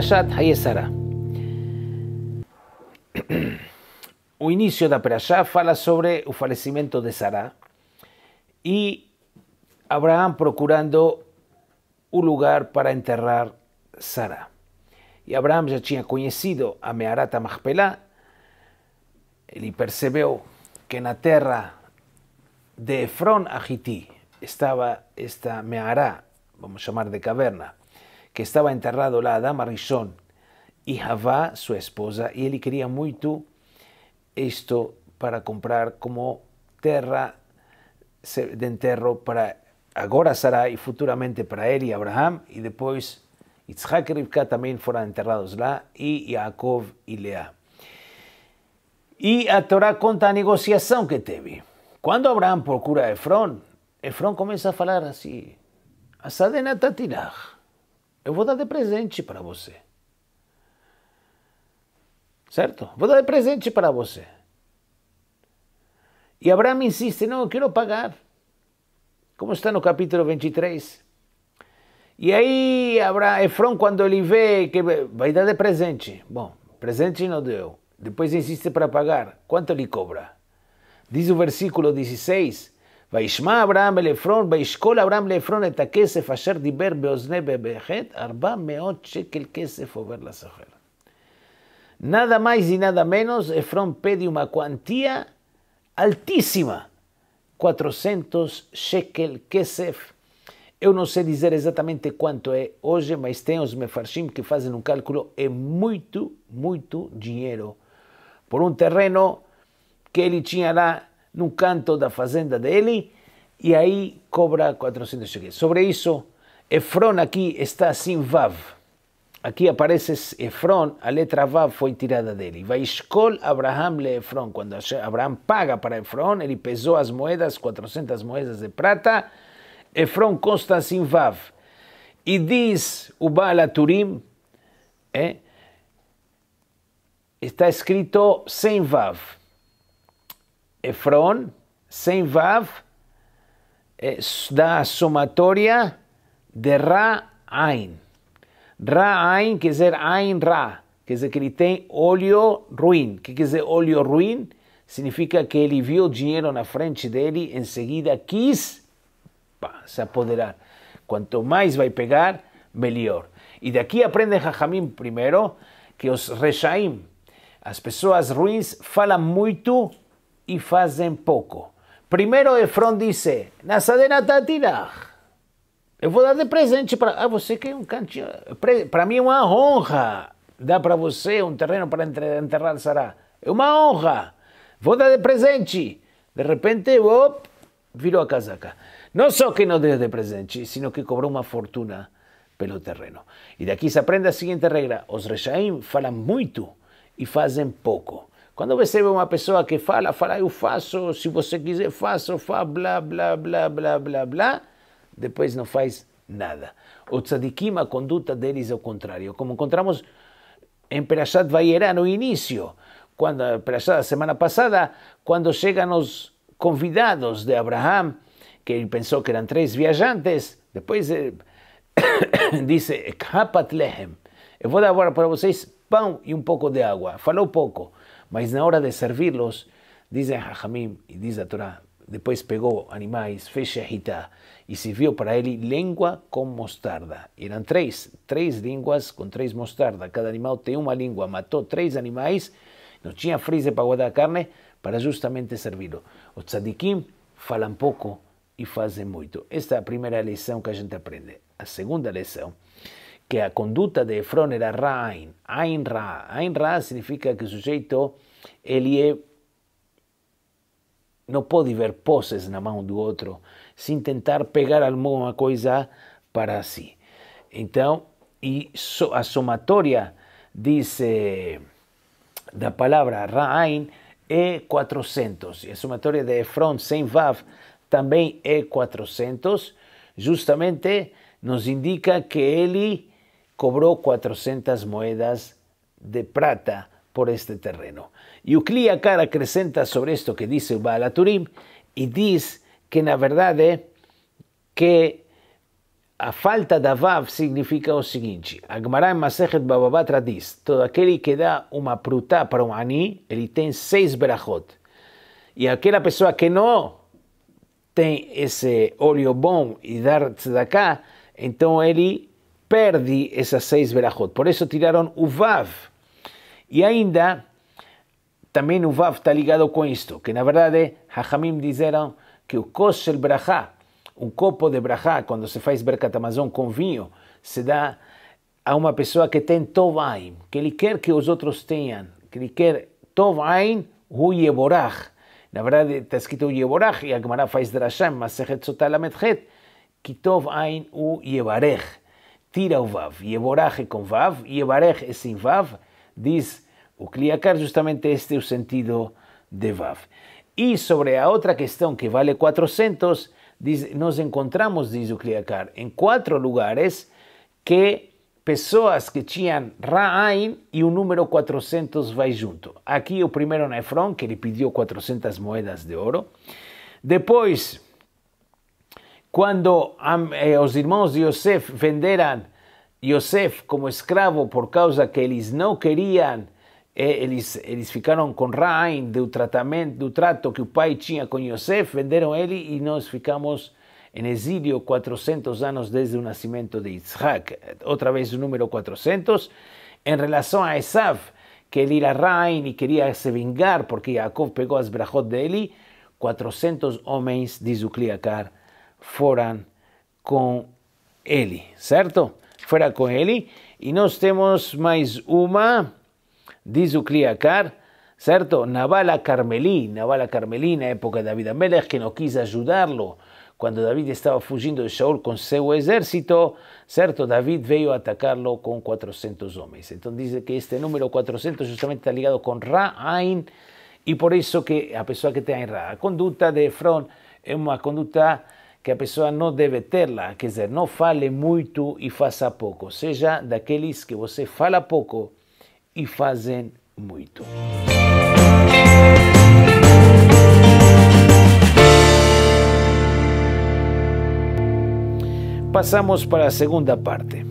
Perashat Hayesara. O início da Perashá fala sobre o falecimento de Sará e Abraão procurando o lugar para enterrar Sará. E Abraão já tinha conhecido a Meharata Machpelah, ele percebeu que na terra de Efron Hiti estava esta Mehará, vamos chamar de caverna, que estava enterrado lá Adama Rishon e Havá, sua esposa, e ele queria muito isto para comprar como terra de enterro para agora Sarah e futuramente para ele e Abraham, e depois Yitzhak e Rivka também foram enterrados lá, e Yaakov e Leá. E a Torá conta a negociação que teve. Quando Abraão procura Efron, Efron começa a falar assim, Asadena tatilach, eu vou dar de presente para você. Certo? Vou dar de presente para você. E Abraão insiste, não, eu quero pagar. Como está no capítulo 23. E aí, Abraão, Efron, quando ele vê que vai dar de presente, bom, presente não deu. Depois insiste para pagar. Quanto lhe cobra? Diz o versículo 16, וישמע אברהם אל עפרון, וישקול אברהם לעפרון את הכסף אשר דיבר באוזני בבחת, ארבע מאות שקל כסף עובר לסוחר. Nada mais e nada menos, Efron pede uma quantia altíssima, 400 shekel kesef. Eu não sei dizer exatamente quanto é hoje, mas tem os mefarshim que fazem um cálculo, é muito, muito dinheiro. Por um terreno que ele tinha lá num canto da fazenda dele, e aí cobra 400 shekels. Sobre isso, Efron aqui está assim Vav. Aqui aparece Efron, a letra Vav foi tirada dele. Vai escol Abraham le Efron. Quando Abraham paga para Efron, ele pesou as moedas, 400 moedas de prata. Efron consta assim Vav. E diz o Baal Turim, é, está escrito sem Vav. Efron, sem Vav, é, da somatória de Ra Ain. Ra Ain quer dizer Ain Ra, quer dizer que ele tem olho ruim. O que quer dizer olho ruim? Significa que ele viu dinheiro na frente dele, em seguida quis pá, se apoderar. Quanto mais vai pegar, melhor. E daqui aprende Jajamim primeiro que os Reshaim, as pessoas ruins, falam muito e fazem pouco. Primeiro Efron disse, Nasadena tatirach. Eu vou dar de presente para ah, você que é um cantinho. Para mim é uma honra dar para você um terreno para enterrar Sará. É uma honra. Vou dar de presente. De repente, op, virou a casaca. Não só que não deu de presente, sino que cobrou uma fortuna pelo terreno. E daqui se aprende a seguinte regra: os Reshaim falam muito e fazem pouco. Quando você vê uma pessoa que fala, fala, eu faço, se você quiser, faço, fa, blá, blá, blá, blá, blá, blá, depois não faz nada. O tzadikim, a conduta deles é o contrário. Como encontramos em Perashat Vayera no início, quando, Perashat da semana passada, quando chegam os convidados de Abraham, que ele pensou que eram três viajantes, depois eh, disse, Ekhapat lehem, eu vou dar agora para vocês pão e um pouco de água. Falou pouco. Mas na hora de servi-los, dizem Hachamim e diz a Torá, depois pegou animais, fez shahita e serviu para ele língua com mostarda. Eram três, três línguas com três mostarda. Cada animal tem uma língua. Matou três animais, não tinha freezer para guardar carne, para justamente servi-lo. Os tzadikim falam pouco e fazem muito. Esta é a primeira lição que a gente aprende. A segunda lição que a conduta de Efron era Ra'ain, Ain Ra. Ain Ra significa que o sujeito ele é, não pode ver poses na mão do outro sem tentar pegar alguma coisa para si. Então, e a somatória diz da palavra Ra'ain é 400. E a somatória de Efron sem Vav também é 400. Justamente nos indica que ele cobrou 400 moedas de prata por este terreno. O Kliakar acrescenta sobre isto que Baal Turim e diz que na verdade que a falta da Vav significa o seguinte: a Gemara em Masechet Bababatra diz: todo aquele que dá uma prutá para um ani, ele tem seis berachot. E aquela pessoa que não tem esse óleo bom e dar tzedakah, então ele perde essas seis berachot. Por isso tiraram o Vav. E ainda, também o Vav está ligado com isto, que na verdade, Hachamim disseram que o Koshel Brachá, um copo de Brachá, quando se faz Berkat Amazon com vinho, se dá a uma pessoa que tem Tovaim, que ele quer que os outros tenham, que ele quer Tovaim, Hu Yeborach. Na verdade, está escrito Yeborach, e a Gemara faz Drasham, Masechet Sotalametchet, que Tovaim Hu Yebarech. Tira o Vav. Yeborach é com Vav, Yebarech é sem Vav, diz o Kliakar, justamente este é o sentido de Vav. E sobre a outra questão que vale 400, diz, nós encontramos, diz o Kliakar, em quatro lugares que pessoas que tinham Ra'ain e o número 400 vai junto. Aqui o primeiro Nefron, que ele pediu 400 moedas de ouro. Depois, quando eh, os irmãos de Yosef venderam Yosef como escravo por causa que eles não queriam, eh, eles, eles ficaram com do trato que o pai tinha com Yosef, venderam ele e nós ficamos em exílio 400 anos desde o nascimento de Isaac. Outra vez o número 400. Em relação a Esav, que ele era Ra'ain e queria se vingar porque Jacob pegou as brachot dele, 400 homens, diz o foram com ele, certo? Fora com ele. E nós temos mais uma, diz o Kliakar, certo? Navala Carmeli, Navala Carmeli na época de David Amelech, que não quis ajudá-lo quando David estava fugindo de Shaul com seu exército, certo? David veio atacá-lo com 400 homens. Então diz que este número 400 justamente está ligado com Ra-Ain, e por isso que a pessoa que tem Ra, a conduta de Efron é uma conduta que a pessoa não deve ter-la, quer dizer, não fale muito e faça pouco, seja daqueles que você fala pouco e fazem muito. Passamos para a segunda parte.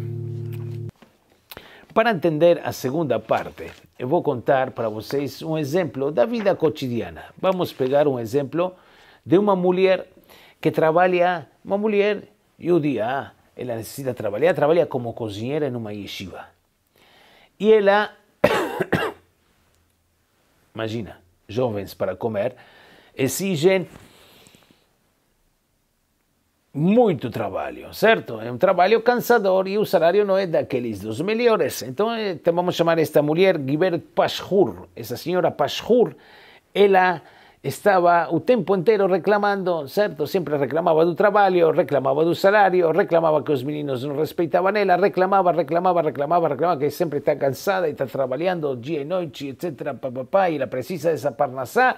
Para entender a segunda parte, eu vou contar para vocês um exemplo da vida cotidiana. Vamos pegar um exemplo de uma mulher que trabalha, uma mulher judia, ela necessita trabalhar, trabalha como cozinheira numa yeshiva. E ela, imagina, jovens para comer, exigem muito trabalho, certo? É um trabalho cansador e o salário não é daqueles dos melhores. Então, vamos chamar esta mulher Gibert Pashur. Essa senhora Pashur, ela estava o tempo inteiro reclamando, certo? Sempre reclamava do trabalho, reclamava do salário, reclamava que os meninos não respeitavam ela, reclamava, reclamava, reclamava, reclamava que sempre está cansada e está trabalhando dia e noite, etc. Papapá, e ela precisa dessa parnassá,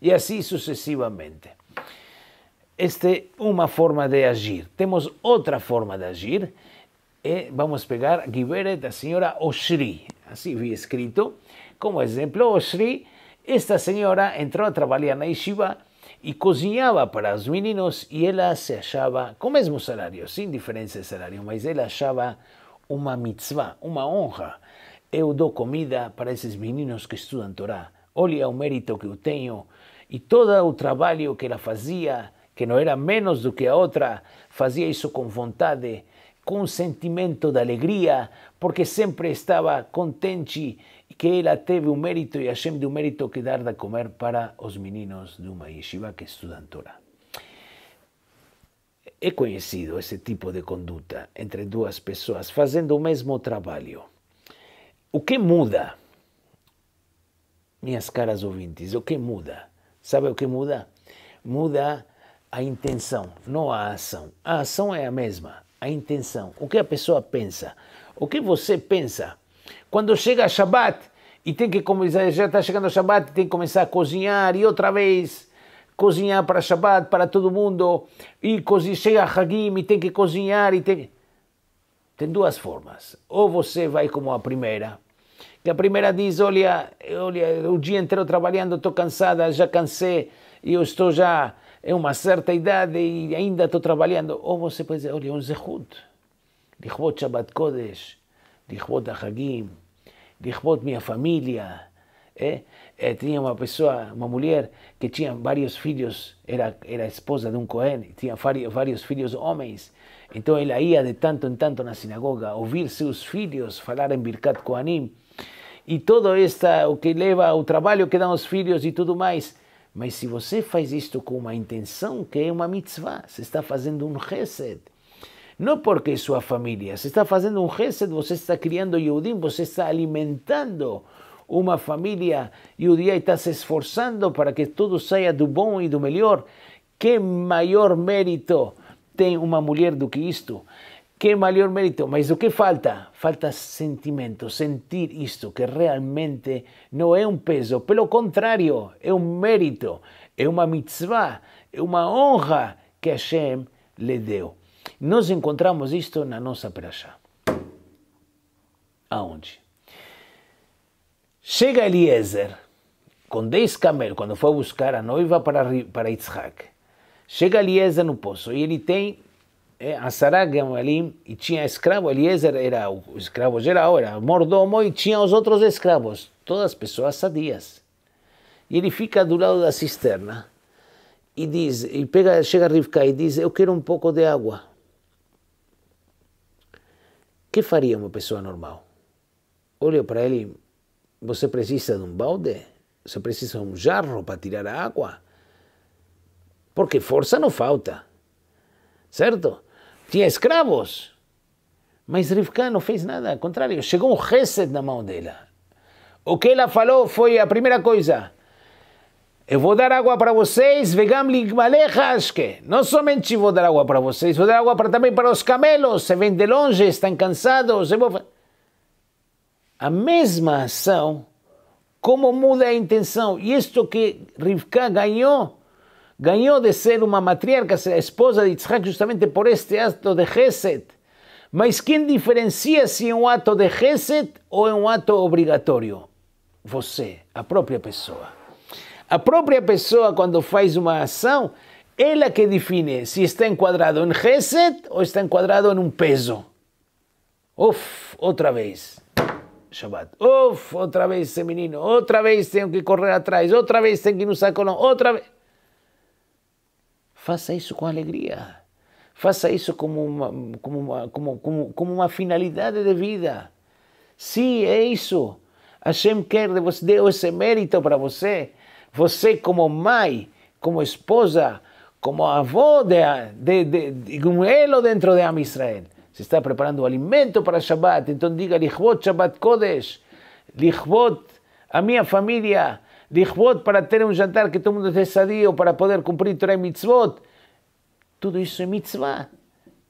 e assim sucessivamente. Esta é uma forma de agir. Temos outra forma de agir. E vamos pegar Giberet, a senhora Oshri. Assim vi escrito. Como exemplo, Oshri, esta senhora entrou a trabalhar na Yeshiva e cozinhava para os meninos e ela se achava com o mesmo salário, sem diferença de salário, mas ela achava uma mitzvah, uma honra. Eu dou comida para esses meninos que estudam Torá. Olha o mérito que eu tenho e todo o trabalho que ela fazia que não era menos do que a outra, fazia isso com vontade, com um sentimento de alegria, porque sempre estava contente que ela teve o mérito e Hashem deu o mérito que dar de comer para os meninos de uma yeshiva que estudam Torá. É conhecido esse tipo de conduta entre duas pessoas fazendo o mesmo trabalho. O que muda? Minhas caras ouvintes, o que muda? Sabe o que muda? Muda a intenção, não a ação. A ação é a mesma, a intenção. O que a pessoa pensa, o que você pensa. Quando chega a Shabbat e tem que começar, já está chegando a Shabbat, tem que começar a cozinhar e outra vez cozinhar para Shabbat para todo mundo e chega a Hagim e tem que cozinhar e tem tem duas formas. Ou você vai como a primeira, que a primeira diz, olha, olha, o dia inteiro trabalhando, estou cansada, já cansei, e eu estou já é uma certa idade e ainda estou trabalhando. Ou você pode dizer, olha, um zehut. Lichvot Shabbat Kodesh, Lichvot Hagim, Lichvot minha família. É? Tinha uma pessoa, uma mulher que tinha vários filhos, era, era esposa de um Cohen, tinha vários filhos homens. Então ela ia de tanto em tanto na sinagoga ouvir seus filhos falar em Birkat Kohanim. E todo esta, o que leva ao trabalho que dão os filhos e tudo mais. Mas se você faz isto com uma intenção que é uma mitzvah, você está fazendo um chesed. Não porque sua família, você está fazendo um chesed, você está criando Yehudim, você está alimentando uma família judia e está se esforçando para que tudo saia do bom e do melhor. Que maior mérito tem uma mulher do que isto? Que maior mérito? Mas o que falta? Falta sentimento, sentir isto, que realmente não é um peso, pelo contrário, é um mérito, é uma mitzvah, é uma honra que Hashem lhe deu. Nós encontramos isto na nossa perashá. Aonde? Chega Eliezer com 10 camelos, quando foi buscar a noiva para, para Yitzhak. Chega Eliezer no poço e ele tem é, Asará Gamalim e tinha escravo. Eliezer era o escravo geral, era mordomo e tinha os outros escravos, todas pessoas sadias. E ele fica do lado da cisterna e diz, e pega, chega a Rivka e diz, eu quero um pouco de água. Que faria uma pessoa normal? Olha para ele, você precisa de um balde? Você precisa de um jarro para tirar a água? Porque força não falta, certo? Tinha escravos. Mas Rivka não fez nada, ao contrário, chegou um reset na mão dela. O que ela falou foi a primeira coisa. Eu vou dar água para vocês, vegam que não somente vou dar água para vocês, vou dar água também para os camelos, se vêm de longe, estão cansados. Eu vou... A mesma ação, como muda a intenção. E isto que Rivka ganhou ganhou de ser uma matriarca, ser a esposa de Yitzhak, justamente por este ato de Geset. Mas quem diferencia se é um ato de Geset ou é um ato obrigatório? Você, a própria pessoa. A própria pessoa, quando faz uma ação, ela que define se está enquadrado em Geset ou está enquadrado em um peso. Uf, outra vez. Shabbat. Uf, outra vez esse menino. Outra vez tenho que correr atrás. Outra vez tenho que ir no sacolão. Outra vez. Faça isso com alegria. Faça isso como uma, como uma, como, como, como uma finalidade de vida. Sim, é isso. Hashem quer de você, deu esse mérito para você. Você, como mãe, como esposa, como avó de, de, de, de um elo dentro de Am Israel. Se está preparando alimento para Shabbat, então diga Lichvot Shabbat Kodesh, Lichvot a minha família, lichvot para ter um jantar que todo mundo esteja sadio, para poder cumprir Torah e mitzvot. Tudo isso é mitzvah.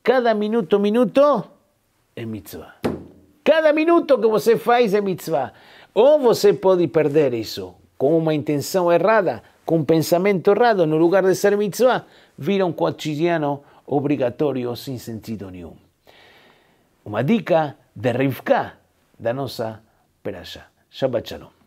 Cada minuto, minuto é mitzvah. Cada minuto que você faz é mitzvah. Ou você pode perder isso com uma intenção errada, com um pensamento errado, no lugar de ser mitzvah, vira um cotidiano obrigatório sem sentido nenhum. Uma dica de Rivka da nossa Perashá. Shabbat Shalom.